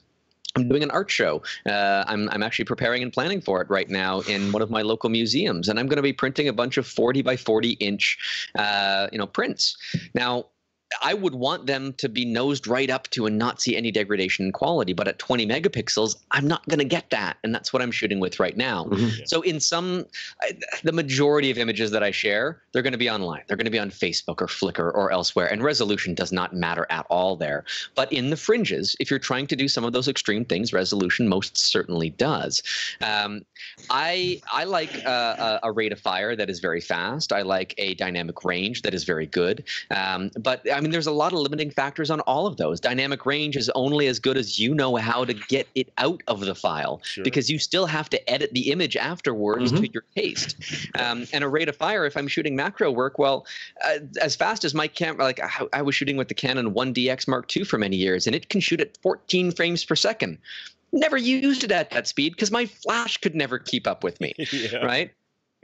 I'm doing an art show. Uh, I'm, I'm actually preparing and planning for it right now in one of my local museums, and I'm going to be printing a bunch of 40 by 40 inch, uh, you know, prints. Now, I would want them to be nosed right up to and not see any degradation in quality. But at 20 megapixels, I'm not going to get that, and that's what I'm shooting with right now. Mhm. So in some, the majority of images that I share, they're going to be online. They're going to be on Facebook or Flickr or elsewhere, and resolution does not matter at all there. But in the fringes, if you're trying to do some of those extreme things, resolution most certainly does. Um, I I like uh, a, a rate of fire that is very fast. I like a dynamic range that is very good. Um, but I mean, there's a lot of limiting factors on all of those. Dynamic range is only as good as you know how to get it out of the file Sure. because you still have to edit the image afterwards to your taste. Um, and a rate of fire, if I'm shooting macro work, well, uh, as fast as my camera, like I, I was shooting with the Canon 1DX Mark II for many years, and it can shoot at 14 frames per second. Never used it at that speed because my flash could never keep up with me yeah. right?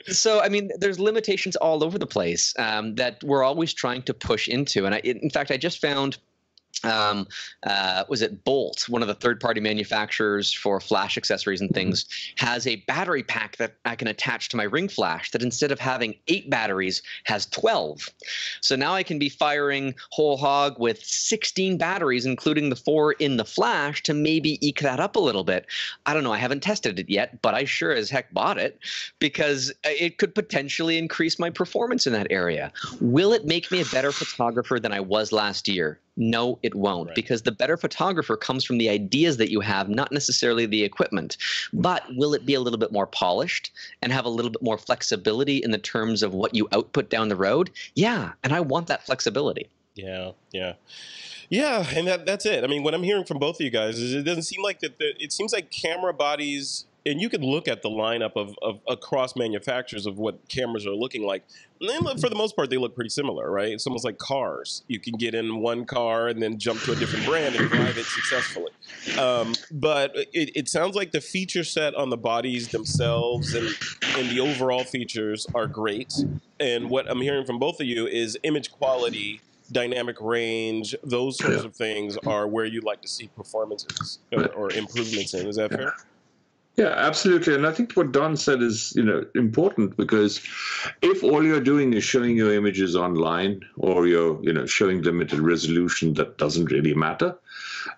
So, I mean, there's limitations all over the place um, that we're always trying to push into. And I, in fact, I just found, um, uh, was it Bolt, one of the third-party manufacturers for flash accessories and things, has a battery pack that I can attach to my ring flash that instead of having eight batteries has 12. So now I can be firing whole hog with 16 batteries, including the four in the flash, to maybe eke that up a little bit. I don't know. I haven't tested it yet, but I sure as heck bought it because it could potentially increase my performance in that area. Will it make me a better photographer than I was last year? No, it won't, Right. because the better photographer comes from the ideas that you have, not necessarily the equipment. But will it be a little bit more polished and have a little bit more flexibility in the terms of what you output down the road? Yeah, and I want that flexibility. Yeah, yeah, yeah, and that that's it. I mean, what I'm hearing from both of you guys is it doesn't seem like that. The, it seems like camera bodies, and you can look at the lineup of, of across manufacturers of what cameras are looking like. And they look, for the most part, they look pretty similar, right? It's almost like cars. You can get in one car and then jump to a different brand and drive it successfully. Um, but it, it sounds like the feature set on the bodies themselves and and the overall features are great. And what I'm hearing from both of you is image quality dynamic range, those sorts Yeah. of things are where you like to see performances or, or improvements in. Is that fair? Yeah, absolutely. And I think what Don said is, you know, important because if all you're doing is showing your images online or you're, you know, showing them at a resolution that doesn't really matter,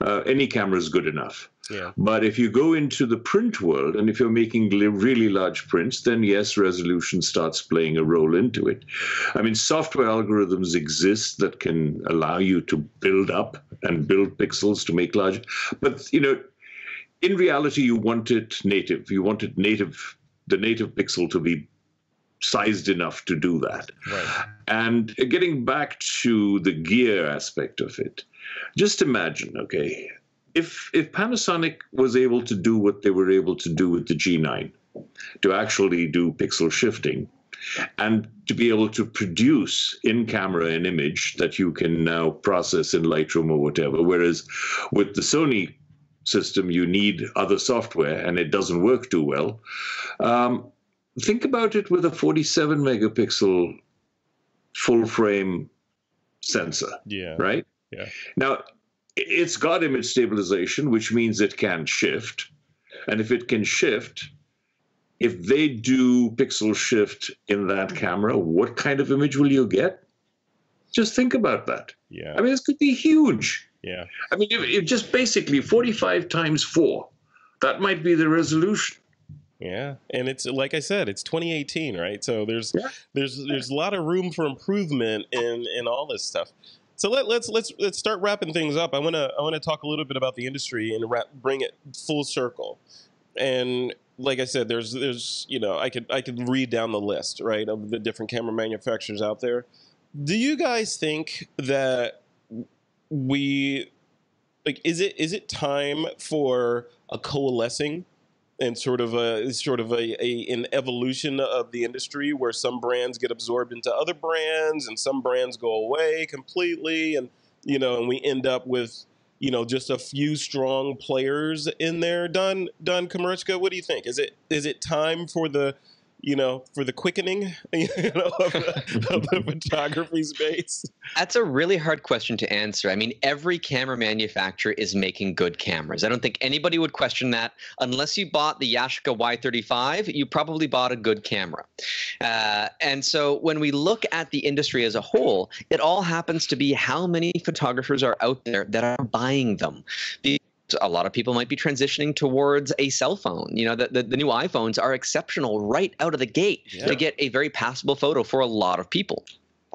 uh, any camera is good enough. Yeah. But if you go into the print world and if you're making really large prints, then yes, resolution starts playing a role into it. I mean, software algorithms exist that can allow you to build up and build pixels to make large. But, you know, in reality, you want it native. You want it native, the native pixel to be sized enough to do that. Right. And getting back to the gear aspect of it, just imagine, okay, if if Panasonic was able to do what they were able to do with the G9, to actually do pixel shifting, and to be able to produce in camera an image that you can now process in Lightroom or whatever, whereas with the Sony system, you need other software and it doesn't work too well. Um, think about it with a 47 megapixel full frame sensor, Yeah. right? Yeah. Now, it's got image stabilization, which means it can shift. And if it can shift, if they do pixel shift in that camera, what kind of image will you get? Just think about that. Yeah. I mean, this could be huge. Yeah. I mean, if, if just basically 45 times 4, that might be the resolution. Yeah, and it's like I said, it's 2018, right? So there's Yeah. there's there's a lot of room for improvement in in all this stuff. So let, let's let's let's start wrapping things up. I want to I want to talk a little bit about the industry and wrap, bring it full circle. And like I said, there's there's you know I could I could read down the list right of the different camera manufacturers out there. Do you guys think that we like is it is it time for a coalescing and sort of a sort of a, a an evolution of the industry where some brands get absorbed into other brands and some brands go away completely and you know and we end up with you know just a few strong players in there? Don Don Komarechka what do you think? Is it is it time for the you know for the quickening you know of the, of the photography space That's a really hard question to answer. I mean, every camera manufacturer is making good cameras. I don't think anybody would question that. Unless you bought the Yashica Y35, you probably bought a good camera. Uh, and so when we look at the industry as a whole, it all happens to be how many photographers are out there that are buying them. The a lot of people might be transitioning towards a cell phone. You know, the, the, the new iPhones are exceptional right out of the gate Yeah. to get a very passable photo for a lot of people.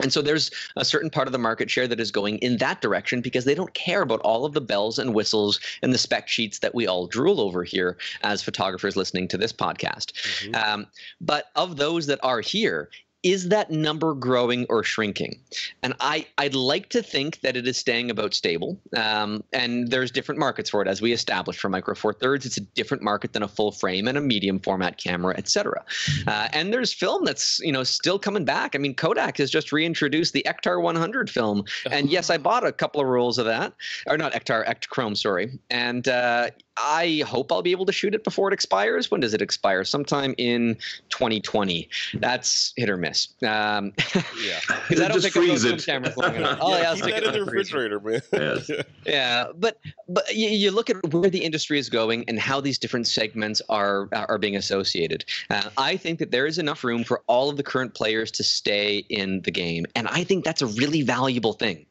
And so there's a certain part of the market share that is going in that direction because they don't care about all of the bells and whistles and the spec sheets that we all drool over here as photographers listening to this podcast. Um, but of those that are here, is that number growing or shrinking? And I, I'd like to think that it is staying about stable. Um, and there's different markets for it, as we established for Micro Four Thirds. It's a different market than a full frame and a medium format camera, et cetera. Uh, and there's film that's you know still coming back. I mean, Kodak has just reintroduced the Ektar 100 film, and yes, I bought a couple of rolls of that, or not Ektar, Ektachrome, sorry. And uh, I hope I'll be able to shoot it before it expires. When does it expire? Sometime in 2020. That's hit or miss. Um, yeah because I don't Just think I'll go freeze film it. cameras long enough. Oh, yeah, yeah, I'll keep stick that it in the the freezer. refrigerator man Yes. Yeah, but but you, you look at where the industry is going and how these different segments are are being associated. Uh, I think that there is enough room for all of the current players to stay in the game, and I think that's a really valuable thing,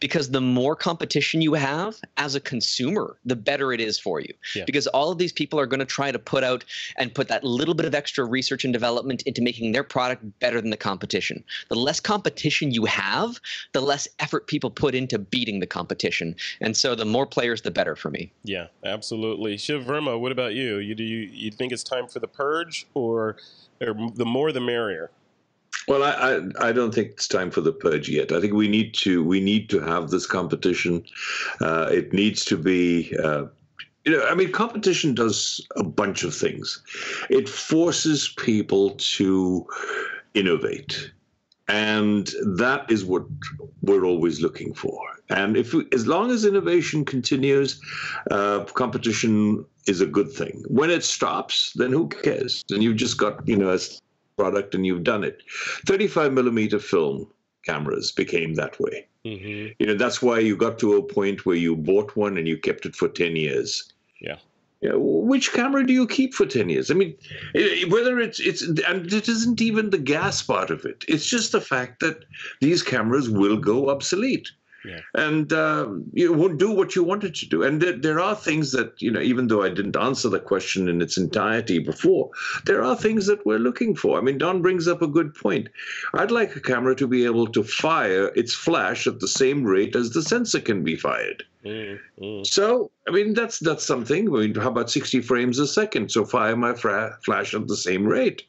because the more competition you have as a consumer, the better it is for you. Yeah. Because all of these people are going to try to put out and put that little bit of extra research and development into making their product better than the competition. The less competition you have, the less effort people put into beating the competition. And so the more players, the better for me. Yeah, absolutely. Shiv Verma, what about you? You do you, you think it's time for the purge, or, or the more the merrier? Well, I, I I don't think it's time for the purge yet. I think we need to we need to have this competition. Uh, it needs to be. Uh, you know, I mean, competition does a bunch of things. It forces people to innovate, and that is what we're always looking for. And if as long as innovation continues, uh, competition is a good thing. When it stops, then who cares? Then you've just got you know a product and you've done it. 35 millimeter film cameras became that way. Mm-hmm. You know, that's why you got to a point where you bought one and you kept it for 10 years. Yeah. You know, which camera do you keep for 10 years? I mean, whether it's, it's, and it isn't even the gas part of it. It's just the fact that these cameras will go obsolete. Yeah. And uh, you won't do what you wanted to do. And there, there are things that, you know, even though I didn't answer the question in its entirety before, there are things that we're looking for. I mean, Don brings up a good point. I'd like a camera to be able to fire its flash at the same rate as the sensor can be fired. Mm, So, I mean, that's that's something. I mean, how about 60 frames a second? So fire my fra- flash at the same rate.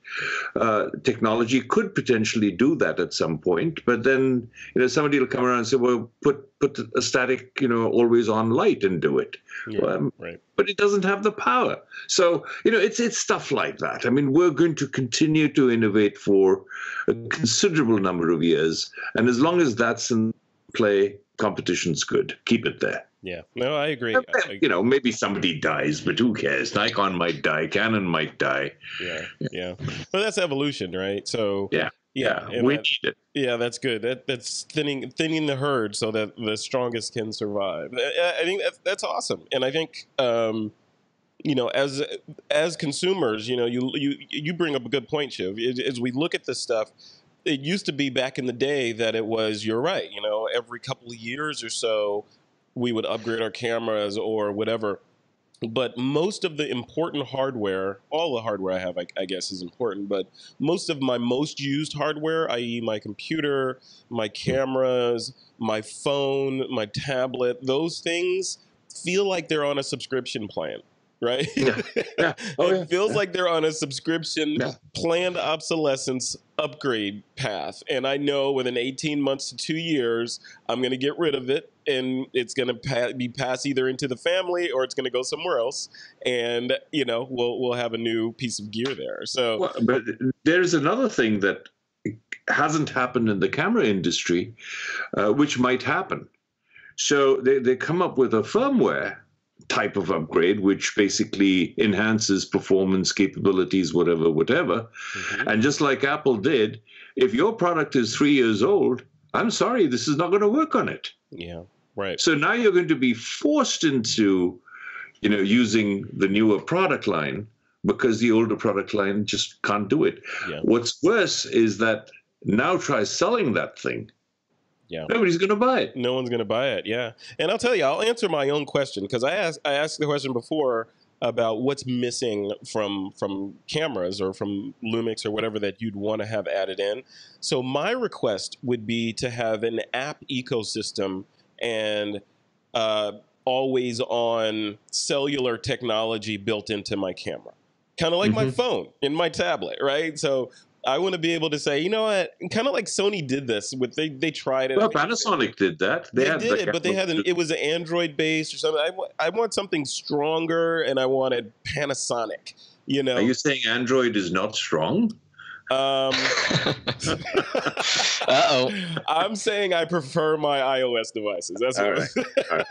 Uh, technology could potentially do that at some point, but then you know somebody will come around and say, "Well, put put a static, you know, always on light and do it." Yeah, um, right. But it doesn't have the power. So you know, it's it's stuff like that. I mean, we're going to continue to innovate for a considerable number of years, and as long as that's in play, competition's good. Keep it there. Yeah, no, I agree. You know, maybe somebody dies, but who cares? Nikon might die, Canon might die. Yeah, yeah. Well, that's evolution, right? So yeah, yeah, yeah we that, need it. Yeah, that's good. That that's thinning thinning the herd so that the strongest can survive. I, I think that's that's awesome, and I think. Um, you know, as as consumers, you know, you you you bring up a good point, Shiv. As we look at this stuff, it used to be back in the day that it was you're right you know every couple of years or so we would upgrade our cameras or whatever. But most of the important hardware all the hardware i have I, I, guess is important but most of my most used hardware i.e my computer my cameras my phone my tablet those things feel like they're on a subscription plan right? Yeah. Yeah. Oh, it feels like they're on a subscription planned obsolescence upgrade path. And I know within 18 months to two years, I'm going to get rid of it and it's going to pa- be passed either into the family or it's going to go somewhere else. And, you know, we'll, we'll have a new piece of gear there. So, well, but there's another thing that hasn't happened in the camera industry, uh, which might happen. So they, they come up with a firmware type of upgrade, which basically enhances performance capabilities, whatever, whatever. Mm-hmm. And just like Apple did, if your product is three years old, I'm sorry, this is not going to work on it. Yeah, right. So now you're going to be forced into, you know, using the newer product line because the older product line just can't do it. Yeah. What's worse is that now try selling that thing yeah. Nobody's going to buy it. No one's going to buy it. Yeah. And I'll tell you, I'll answer my own question because I asked I asked the question before about what's missing from from cameras or from Lumix or whatever that you'd want to have added in. So my request would be to have an app ecosystem and uh, always on cellular technology built into my camera kind of like mm-hmm. my phone in my tablet, right? So I want to be able to say, you know what, kind of like Sony did this with they they tried it. Well, Panasonic did that. They, they did it, but they had an, it was an Android based or something. I, I want something stronger, and I wanted Panasonic. You know, are you saying Android is not strong? Um, uh oh. I'm saying I prefer my iOS devices. That's what right.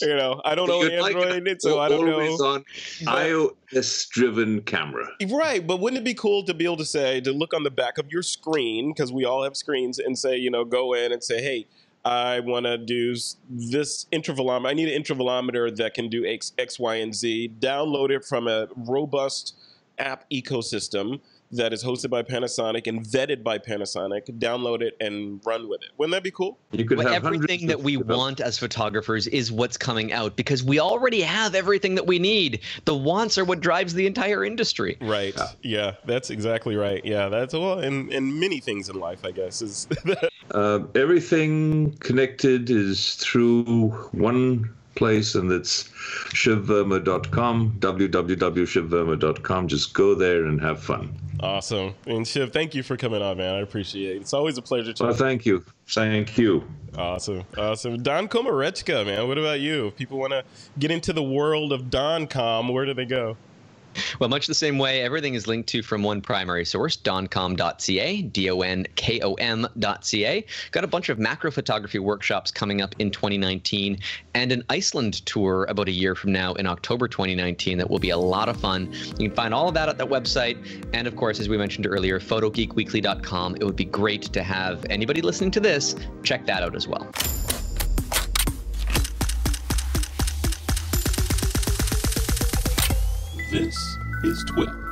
you know. I don't know Android, like so I don't know. on iOS-driven camera. Right, but wouldn't it be cool to be able to say to look on the back of your screen because we all have screens and say, you know, go in and say, hey. I want to do this intervalometer. I need an intervalometer that can do X, X, Y, and Z. Download it from a robust app ecosystem that is hosted by Panasonic and vetted by Panasonic, download it and run with it. Wouldn't that be cool? You could well, have everything that we want as photographers is what's coming out because we already have everything that we need. The wants are what drives the entire industry. Right. Yeah, yeah that's exactly right. Yeah, that's well, and and many things in life, I guess, is. uh, everything connected is through one place, and it's shivverma.com, www.shivverma.com. Just go there and have fun. Awesome. And Shiv, thank you for coming on, man. I appreciate it. It's always a pleasure to. Well, thank you. Thank you. Awesome. Awesome. Don Komarechka, man. What about you? If people want to get into the world of DonKom, where do they go? Well, much the same way, everything is linked to from one primary source, donkom.ca, D-O-N-K-O-M.ca. Got a bunch of macro photography workshops coming up in 2019 and an Iceland tour about a year from now in October 2019 that will be a lot of fun. You can find all of that at that website. And of course, as we mentioned earlier, photogeekweekly.com. It would be great to have anybody listening to this check that out as well. This is TWIP.